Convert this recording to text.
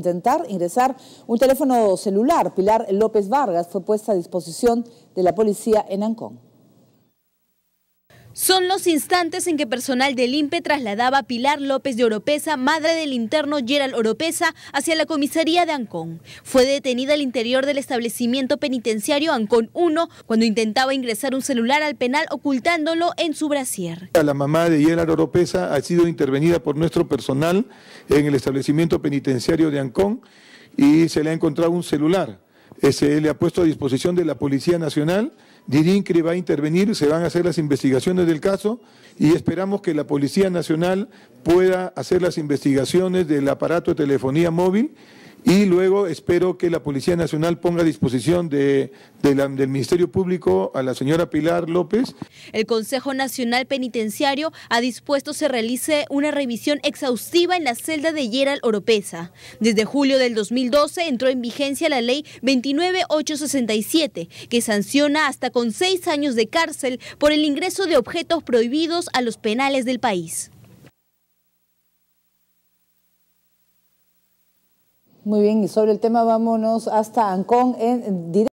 intentar ingresar un teléfono celular. Pilar López Vargas fue puesta a disposición de la policía en Ancón. Son los instantes en que personal del INPE trasladaba a Pilar López de Oropesa, madre del interno Gerald Oropesa, hacia la comisaría de Ancón. Fue detenida al interior del establecimiento penitenciario Ancón 1 cuando intentaba ingresar un celular al penal ocultándolo en su brasier. La mamá de Gerald Oropesa ha sido intervenida por nuestro personal en el establecimiento penitenciario de Ancón y se le ha encontrado un celular. Se le ha puesto a disposición de la Policía Nacional DIRINCRE va a intervenir, se van a hacer las investigaciones del caso y esperamos que la Policía Nacional pueda hacer las investigaciones del aparato de telefonía móvil y luego espero que la Policía Nacional ponga a disposición de, del Ministerio Público a la señora Pilar López. El Consejo Nacional Penitenciario ha dispuesto se realice una revisión exhaustiva en la celda de Gerald Oropesa. Desde julio del 2012 entró en vigencia la ley 29867, que sanciona hasta con seis años de cárcel por el ingreso de objetos prohibidos a los penales del país. Muy bien, y sobre el tema vámonos hasta Ancón en directo.